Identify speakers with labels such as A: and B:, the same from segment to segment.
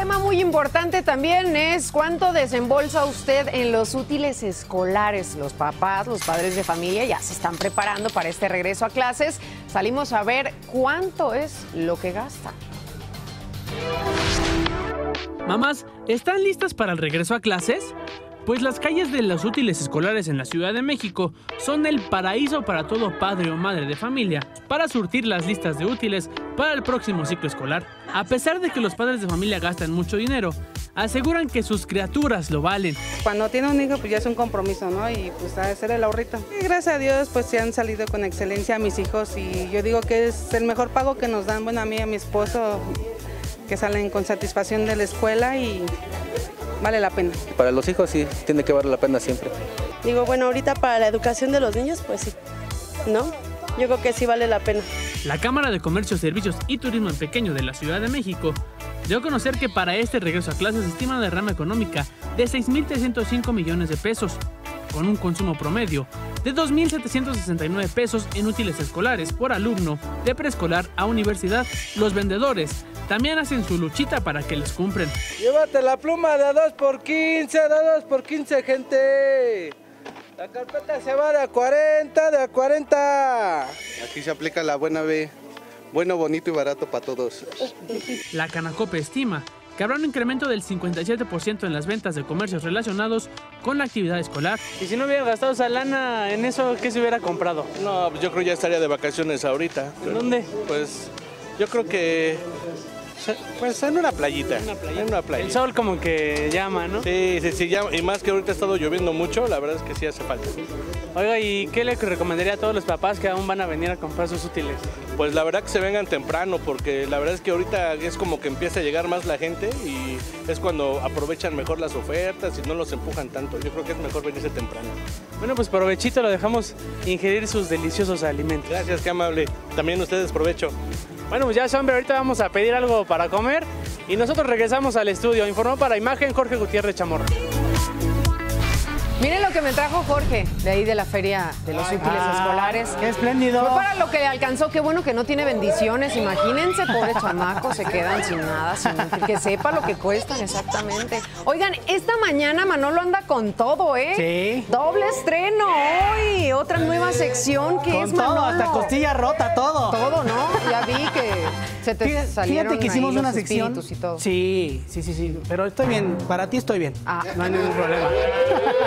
A: tema muy importante también es cuánto desembolsa usted en los útiles escolares. Los papás, los padres de familia ya se están preparando para este regreso a clases. Salimos a ver cuánto es lo que gasta.
B: Mamás, ¿están listas para el regreso a clases? Pues las calles de los útiles escolares en la Ciudad de México son el paraíso para todo padre o madre de familia para surtir las listas de útiles para el próximo ciclo escolar. A pesar de que los padres de familia gastan mucho dinero, aseguran que sus criaturas lo valen.
C: Cuando tiene un hijo, pues ya es un compromiso, ¿no? Y pues a hacer el ahorrito. Gracias a Dios, pues se han salido con excelencia mis hijos y yo digo que es el mejor pago que nos dan, bueno, a mí y a mi esposo, que salen con satisfacción de la escuela y vale la pena.
D: Para los hijos sí, tiene que valer la pena siempre.
E: Digo, bueno, ahorita para la educación de los niños, pues sí, ¿no? Yo creo que sí vale la pena.
B: La Cámara de Comercio, Servicios y Turismo en Pequeño de la Ciudad de México dio a conocer que para este regreso a clases estima una derrama económica de 6.305 millones de pesos, con un consumo promedio de 2.769 pesos en útiles escolares por alumno de preescolar a universidad. Los vendedores también hacen su luchita para que les cumplen.
F: Llévate la pluma de 2 por 15, de 2 por 15, gente. La carpeta se va de a 40, de a 40. Aquí se aplica la buena B. Bueno, bonito y barato para todos.
B: La Canacope estima que habrá un incremento del 57% en las ventas de comercios relacionados con la actividad escolar.
G: Y si no hubiera gastado esa lana en eso, ¿qué se hubiera comprado?
F: No, pues yo creo ya estaría de vacaciones ahorita.
G: ¿En dónde?
F: Pues yo creo que pues en una playita. En una playa.
G: El sol como que llama, ¿no?
F: Sí, sí, sí, llama. y más que ahorita ha estado lloviendo mucho, la verdad es que sí hace falta.
G: Oiga, ¿y qué le recomendaría a todos los papás que aún van a venir a comprar sus útiles?
F: Pues la verdad que se vengan temprano, porque la verdad es que ahorita es como que empieza a llegar más la gente y es cuando aprovechan mejor las ofertas y no los empujan tanto. Yo creo que es mejor venirse temprano.
G: Bueno, pues provechito, lo dejamos ingerir sus deliciosos alimentos.
F: Gracias, qué amable. También ustedes provecho.
G: Bueno, pues ya, hombre, ahorita vamos a pedir algo para comer y nosotros regresamos al estudio. Informó para Imagen Jorge Gutiérrez Chamorro.
A: Miren lo que me trajo Jorge de ahí de la feria de los útiles
H: ah,
A: escolares.
H: ¡Qué espléndido!
A: Fue para lo que alcanzó. Qué bueno que no tiene bendiciones. Imagínense, pobre chamaco, se quedan sin nada, sin que sepa lo que cuestan exactamente. Oigan, esta mañana Manolo anda con todo, ¿eh?
H: Sí.
A: Doble estreno hoy. Otra nueva sección que
H: con
A: es
H: todo,
A: Manolo.
H: hasta costilla rota, todo.
A: Todo, ¿no? Ya vi que se te
H: Fíjate,
A: salieron
H: fíjate que hicimos
A: ahí los
H: una sección.
A: espíritus Y todo.
H: Sí, sí, sí, sí. Pero estoy bien. Para ti estoy bien.
A: Ah.
H: no hay ningún problema.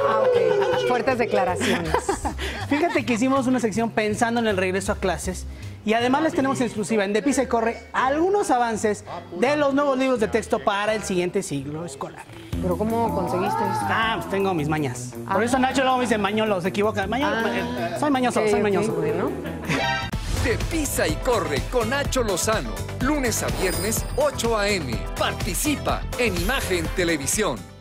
A: Ah, ok. Fuertes declaraciones.
H: Fíjate que hicimos una sección pensando en el regreso a clases y además les tenemos en exclusiva en De Pisa y Corre algunos avances de los nuevos libros de texto para el siguiente siglo escolar.
A: ¿Pero cómo conseguiste esto?
H: Ah, pues tengo mis mañas. Por eso Nacho luego me dice mañolo, se equivoca. Mañolo,
A: Ah.
H: soy mañoso,
A: Ok,
H: soy mañoso.
A: bueno.
I: De Pisa y Corre con Nacho Lozano. Lunes a viernes, 8 a.m. Participa en Imagen Televisión.